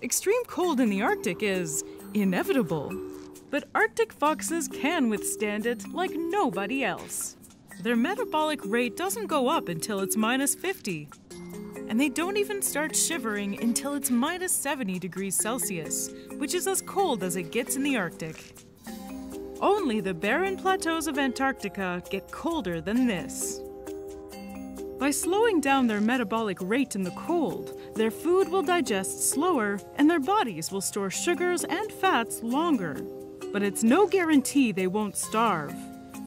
Extreme cold in the Arctic is inevitable. But Arctic foxes can withstand it like nobody else. Their metabolic rate doesn't go up until it's minus 50. And they don't even start shivering until it's minus 70 degrees Celsius, which is as cold as it gets in the Arctic. Only the barren plateaus of Antarctica get colder than this. By slowing down their metabolic rate in the cold, their food will digest slower and their bodies will store sugars and fats longer. But it's no guarantee they won't starve.